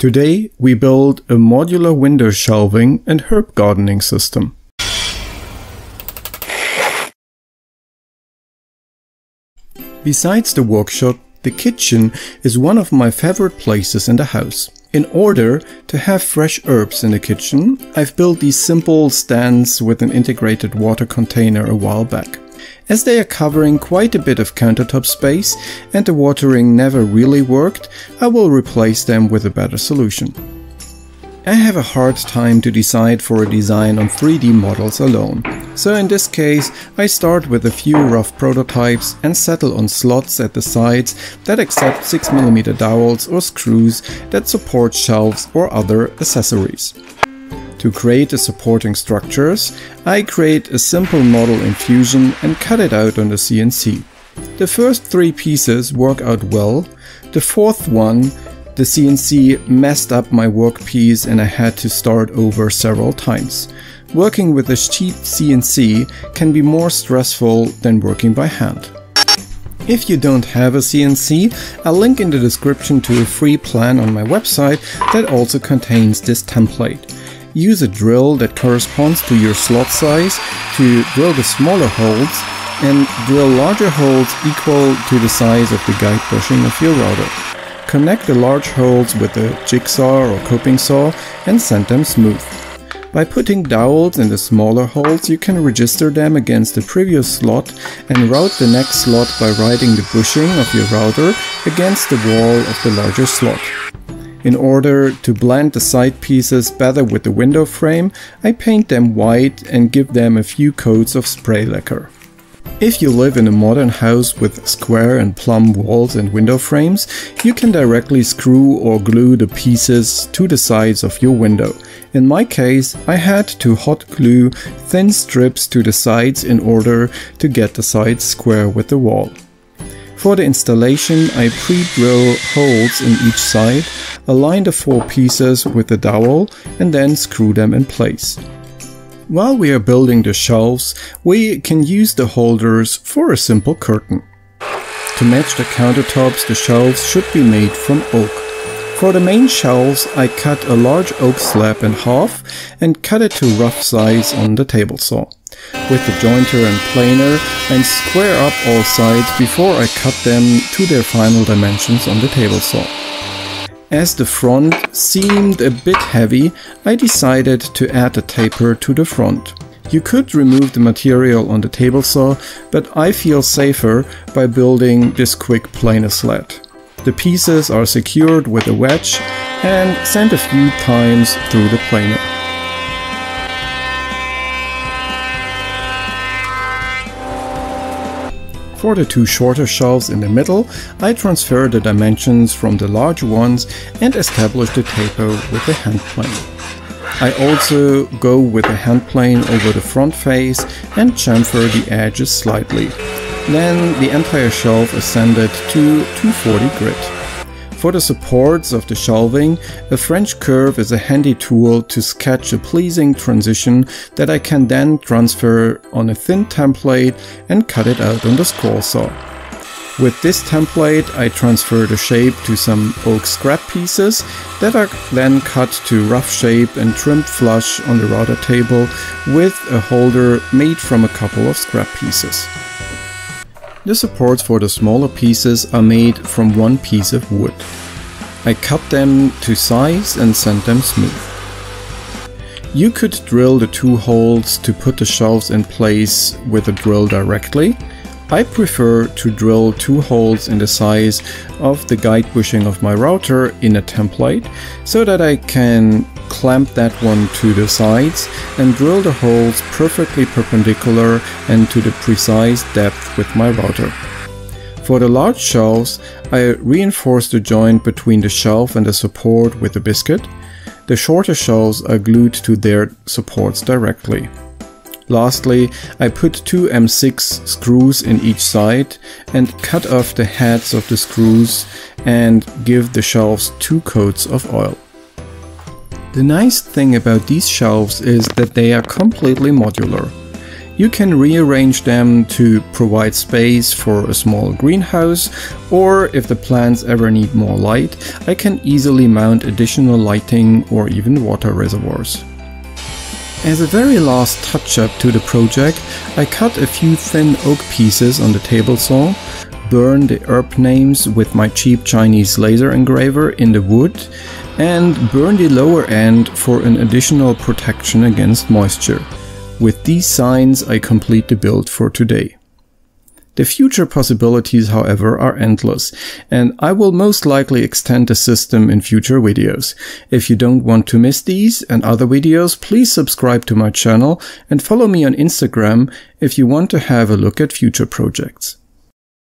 Today we build a modular window shelving and herb gardening system. Besides the workshop, the kitchen is one of my favorite places in the house. In order to have fresh herbs in the kitchen, I've built these simple stands with an integrated water container a while back. As they are covering quite a bit of countertop space and the watering never really worked, I will replace them with a better solution. I have a hard time to decide for a design on 3D models alone. So in this case, I start with a few rough prototypes and settle on slots at the sides that accept 6mm dowels or screws that support shelves or other accessories. To create the supporting structures, I create a simple model in Fusion and cut it out on the CNC. The first three pieces work out well, the fourth one the CNC messed up my workpiece and I had to start over several times. Working with a cheap CNC can be more stressful than working by hand. If you don't have a CNC, I'll link in the description to a free plan on my website that also contains this template. Use a drill that corresponds to your slot size to drill the smaller holes and drill larger holes equal to the size of the guide bushing of your router. Connect the large holes with a jigsaw or coping saw and sand them smooth. By putting dowels in the smaller holes, you can register them against the previous slot and route the next slot by riding the bushing of your router against the wall of the larger slot. In order to blend the side pieces better with the window frame, I paint them white and give them a few coats of spray lacquer. If you live in a modern house with square and plumb walls and window frames, you can directly screw or glue the pieces to the sides of your window. In my case, I had to hot glue thin strips to the sides in order to get the sides square with the wall. For the installation, I pre-drill holes in each side, align the four pieces with the dowel and then screw them in place. While we are building the shelves, we can use the holders for a simple curtain. To match the countertops, the shelves should be made from oak. For the main shelves, I cut a large oak slab in half and cut it to rough size on the table saw. With the jointer and planer, I square up all sides before I cut them to their final dimensions on the table saw. As the front seemed a bit heavy, I decided to add a taper to the front. You could remove the material on the table saw, but I feel safer by building this quick planer sled. The pieces are secured with a wedge and sent a few times through the planer. For the two shorter shelves in the middle, I transfer the dimensions from the large ones and establish the taper with the hand plane. I also go with the hand plane over the front face and chamfer the edges slightly. Then the entire shelf is sanded to 240 grit. For the supports of the shelving, a French curve is a handy tool to sketch a pleasing transition that I can then transfer on a thin template and cut it out on the scroll saw. With this template, I transfer the shape to some oak scrap pieces that are then cut to rough shape and trimmed flush on the router table with a holder made from a couple of scrap pieces. The supports for the smaller pieces are made from one piece of wood. I cut them to size and sand them smooth. You could drill the two holes to put the shelves in place with a drill directly. I prefer to drill two holes in the size of the guide bushing of my router in a template so that I can clamp that one to the sides and drill the holes perfectly perpendicular and to the precise depth with my router. For the large shelves, I reinforce the joint between the shelf and the support with a biscuit. The shorter shelves are glued to their supports directly. Lastly, I put two M6 screws in each side and cut off the heads of the screws and give the shelves two coats of oil. The nice thing about these shelves is that they are completely modular. You can rearrange them to provide space for a small greenhouse, or if the plants ever need more light, I can easily mount additional lighting or even water reservoirs. As a very last touch-up to the project, I cut a few thin oak pieces on the table saw, burned the herb names with my cheap Chinese laser engraver in the wood, and burn the lower end for an additional protection against moisture. With these signs I complete the build for today. The future possibilities, however, are endless, and I will most likely extend the system in future videos. If you don't want to miss these and other videos, please subscribe to my channel and follow me on Instagram if you want to have a look at future projects.